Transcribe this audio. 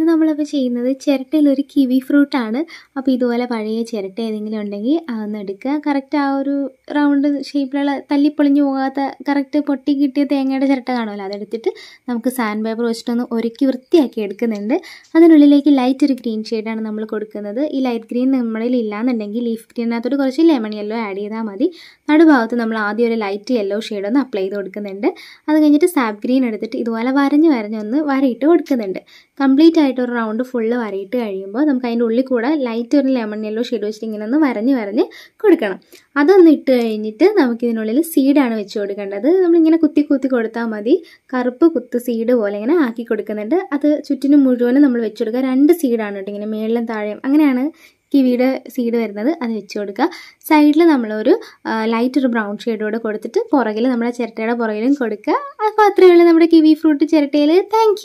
ഇന്ന് നമ്മളപ്പോൾ ചെയ്യുന്നത് ചിരട്ടയിൽ ഒരു കിവി ഫ്രൂട്ടാണ്. അപ്പോൾ ഇതുപോലെ പഴയ ചിരട്ട ഏതെങ്കിലും ഉണ്ടെങ്കിൽ അതൊന്ന് എടുക്കുക. കറക്റ്റ് ആ ഒരു റൗണ്ട് ഷേപ്പിലുള്ള തല്ലിപ്പൊളിഞ്ഞു പോകാത്ത കറക്റ്റ് പൊട്ടി കിട്ടിയ തേങ്ങയുടെ ചിരട്ട കാണുമല്ലോ? അതെടുത്തിട്ട് നമുക്ക് സാൻഡ് പേപ്പർ വെച്ചിട്ടൊന്ന് ഒരുക്കി വൃത്തിയാക്കി എടുക്കുന്നുണ്ട്. അതിനുള്ളിലേക്ക് ലൈറ്റ് ഒരു ഗ്രീൻ ഷെയ്ഡാണ് നമ്മൾ കൊടുക്കുന്നത്. ഈ ലൈറ്റ് ഗ്രീൻ നമ്മളിൽ ഇല്ലാന്നുണ്ടെങ്കിൽ ലീഫ് ഗ്രീനകത്തോട് കുറച്ച് ലെമൺ യെല്ലോ ആഡ് ചെയ്താൽ മതി. നടുഭാഗത്ത് നമ്മൾ ആദ്യം ഒരു ലൈറ്റ് യെല്ലോ ഷെയ്ഡ് ഒന്ന് അപ്ലൈ ചെയ്ത് കൊടുക്കുന്നുണ്ട്. അത് കഴിഞ്ഞിട്ട് സാപ്പ് ഗ്രീൻ എടുത്തിട്ട് ഇതുപോലെ വരഞ്ഞ് വരഞ്ഞൊന്ന് വരയിട്ട് കൊടുക്കുന്നുണ്ട്. കംപ്ലീറ്റ് ആയിട്ട് ഒരു റൗണ്ട് ഫുള്ള് വരയിട്ട് കഴിയുമ്പോൾ നമുക്ക് അതിന്റെ ഉള്ളിൽ കൂടെ ലൈറ്റ് ഒരു ലെമൺ യെല്ലോ ഷെയ്ഡ് വെച്ചിട്ട് ഇങ്ങനെ ഒന്ന് വരഞ്ഞ് വരഞ്ഞ് കൊടുക്കണം. അതൊന്ന് ഇട്ട് കഴിഞ്ഞിട്ട് നമുക്ക് ഇതിനുള്ളിൽ സീഡാണ് വെച്ച് കൊടുക്കേണ്ടത്. നമ്മളിങ്ങനെ കുത്തി കുത്തി കൊടുത്താൽ മതി. കറുപ്പ് കുത്ത് സീഡ് പോലെ ഇങ്ങനെ ആക്കി കൊടുക്കുന്നുണ്ട്. അത് ചുറ്റിനും മുഴുവനും നമ്മൾ വെച്ച് കൊടുക്കുക. രണ്ട് സീഡാണ് കേട്ടോ ഇങ്ങനെ മേളിലും താഴെയും. അങ്ങനെയാണ് കിവിയുടെ സീഡ് വരുന്നത്. അത് വെച്ച് കൊടുക്കുക. സൈഡിൽ നമ്മളൊരു ലൈറ്റ് ഒരു ബ്രൗൺ ഷെയ്ഡോടെ കൊടുത്തിട്ട് പുറകിൽ നമ്മുടെ ചിരട്ടയുടെ പുറകിലും കൊടുക്കുക. അപ്പോൾ അത്രയുള്ള നമ്മുടെ കിവി ഫ്രൂട്ട് ചിരട്ടയിൽ താങ്ക്